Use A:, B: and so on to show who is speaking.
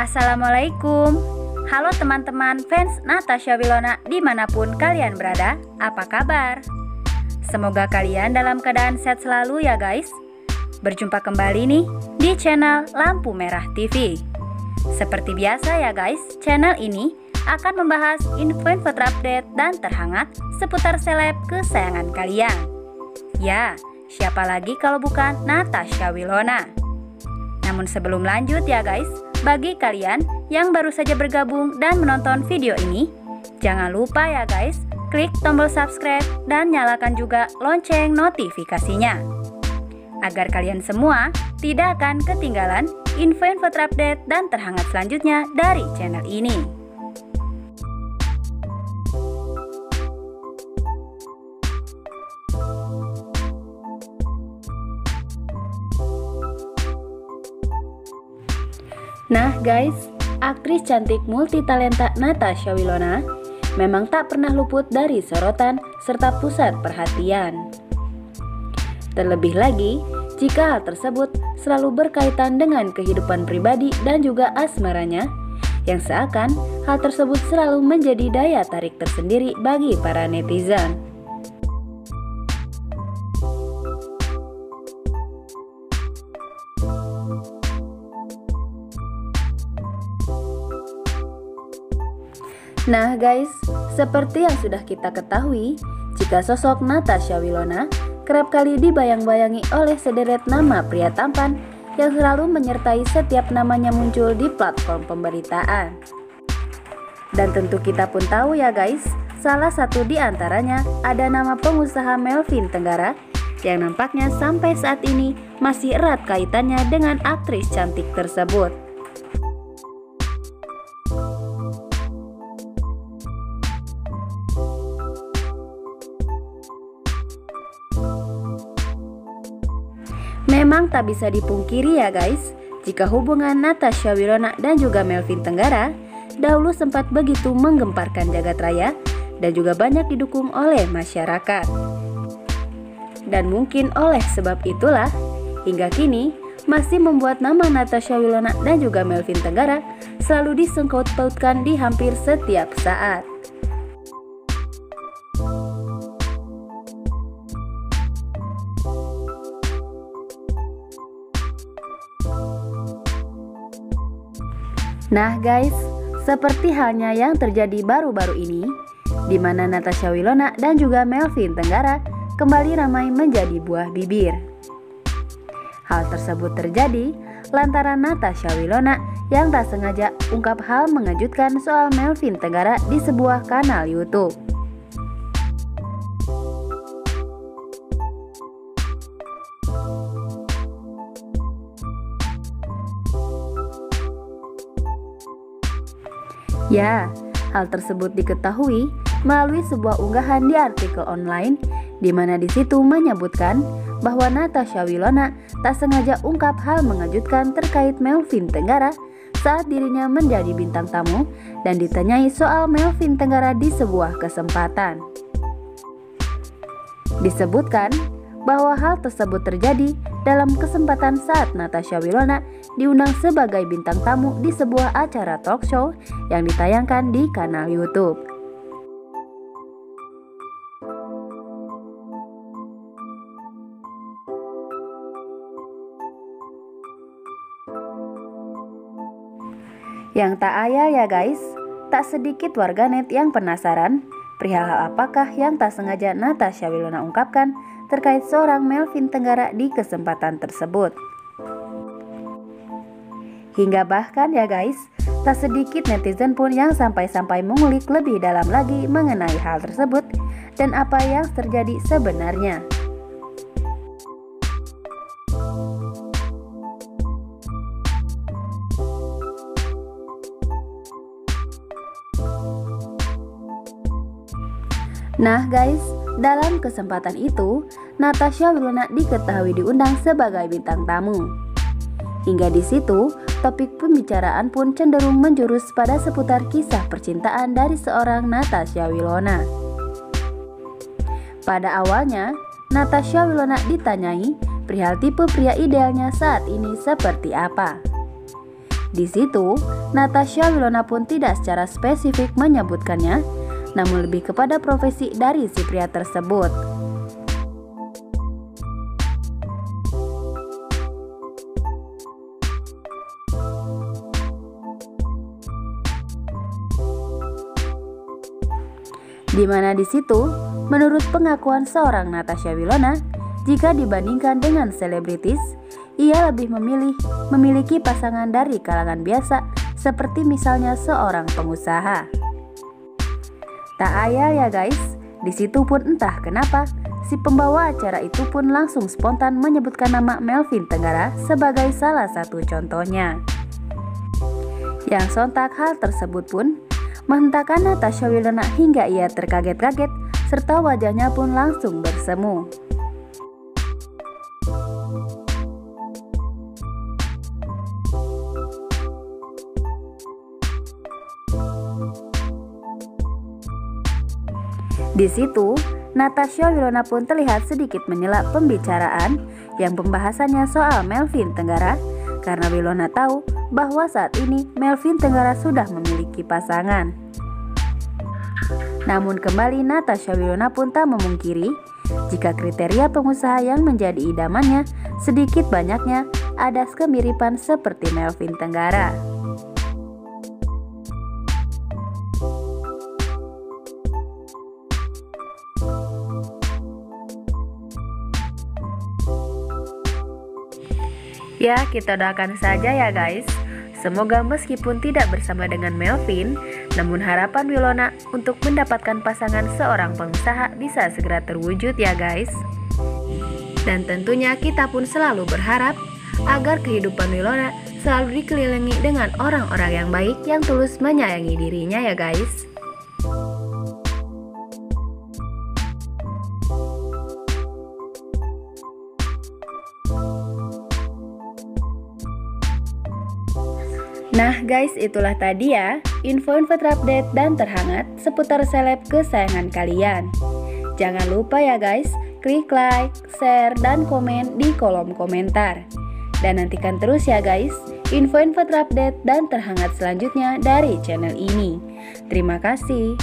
A: Assalamualaikum. Halo teman-teman fans Natasha Wilona di mana pun kalian berada, apa kabar? Semoga kalian dalam keadaan sehat selalu ya guys. Berjumpa kembali nih di channel Lampu Merah TV Seperti biasa ya guys, channel ini akan membahas info-info terupdate dan terhangat seputar seleb kesayangan kalian. Ya, siapa lagi kalau bukan Natasha Wilona? Namun sebelum lanjut ya guys, bagi kalian yang baru saja bergabung dan menonton video ini, jangan lupa ya guys, klik tombol subscribe dan nyalakan juga lonceng notifikasinya. Agar kalian semua tidak akan ketinggalan info-info terupdate dan terhangat selanjutnya dari channel ini. Nah guys, aktris cantik multitalenta Natasha Wilona memang tak pernah luput dari sorotan serta pusat perhatian. Terlebih lagi, jika hal tersebut selalu berkaitan dengan kehidupan pribadi dan juga asmaranya, yang seakan hal tersebut selalu menjadi daya tarik tersendiri bagi para netizen. Nah guys, seperti yang sudah kita ketahui, jika sosok Natasha Wilona kerap kali dibayang-bayangi oleh sederet nama pria tampan yang selalu menyertai setiap namanya muncul di platform pemberitaan. Dan tentu kita pun tahu ya guys, salah satu di antaranya ada nama pengusaha Melvin Tenggara yang nampaknya sampai saat ini masih erat kaitannya dengan aktris cantik tersebut. Memang tak bisa dipungkiri ya guys, jika hubungan Natasha Wilona dan juga Melvin Tenggara dahulu sempat begitu menggemparkan jagat raya dan juga banyak didukung oleh masyarakat. Dan mungkin oleh sebab itulah, hingga kini masih membuat nama Natasha Wilona dan juga Melvin Tenggara selalu disengkut pautkan di hampir setiap saat. Nah guys, seperti halnya yang terjadi baru-baru ini, di mana Natasha Wilona dan juga Melvin Tenggara kembali ramai menjadi buah bibir. Hal tersebut terjadi lantaran Natasha Wilona yang tak sengaja ungkap hal mengejutkan soal Melvin Tenggara di sebuah kanal YouTube. Ya, hal tersebut diketahui melalui sebuah unggahan di artikel online di mana di situ menyebutkan bahwa Natasha Wilona tak sengaja ungkap hal mengejutkan terkait Melvin Tenggara saat dirinya menjadi bintang tamu dan ditanyai soal Melvin Tenggara di sebuah kesempatan. Disebutkan bahwa hal tersebut terjadi dalam kesempatan saat Natasha Wilona diundang sebagai bintang tamu di sebuah acara talk show yang ditayangkan di kanal YouTube. Yang tak ayal ya guys, tak sedikit warganet yang penasaran perihal hal apakah yang tak sengaja Natasha Wilona ungkapkan terkait seorang Melvin Tenggara di kesempatan tersebut. Hingga bahkan ya guys, tak sedikit netizen pun yang sampai-sampai mengulik lebih dalam lagi mengenai hal tersebut dan apa yang terjadi sebenarnya. Nah guys, dalam kesempatan itu, Natasha Wilona diketahui diundang sebagai bintang tamu. Hingga di situ, topik pembicaraan pun cenderung menjurus pada seputar kisah percintaan dari seorang Natasha Wilona. Pada awalnya, Natasha Wilona ditanyai perihal tipe pria idealnya saat ini seperti apa. Di situ, Natasha Wilona pun tidak secara spesifik menyebutkannya, namun lebih kepada profesi dari si pria tersebut. Di mana di situ, menurut pengakuan seorang Natasha Wilona, jika dibandingkan dengan selebritis, ia lebih memilih memiliki pasangan dari kalangan biasa, seperti misalnya seorang pengusaha. Tak ayal ya guys, di situ pun entah kenapa si pembawa acara itu pun langsung spontan menyebutkan nama Melvin Tenggara sebagai salah satu contohnya. Yang sontak hal tersebut pun menghentakkan Natasha Wilona hingga ia terkaget-kaget serta wajahnya pun langsung bersemu. Di situ, Natasha Wilona pun terlihat sedikit menyela pembicaraan yang pembahasannya soal Melvin Tenggara karena Wilona tahu bahwa saat ini Melvin Tenggara sudah memiliki pasangan. Namun kembali Natasha Wilona pun tak memungkiri jika kriteria pengusaha yang menjadi idamannya sedikit banyaknya ada kemiripan seperti Melvin Tenggara. Ya, kita doakan saja ya guys. Semoga meskipun tidak bersama dengan Melvin, namun harapan Wilona untuk mendapatkan pasangan seorang pengusaha bisa segera terwujud ya guys. Dan tentunya kita pun selalu berharap agar kehidupan Wilona selalu dikelilingi dengan orang-orang yang baik yang tulus menyayangi dirinya ya guys. Nah guys, itulah tadi ya info-info terupdate dan terhangat seputar seleb kesayangan kalian. Jangan lupa ya guys, klik like, share, dan komen di kolom komentar. Dan nantikan terus ya guys, info-info terupdate dan terhangat selanjutnya dari channel ini. Terima kasih.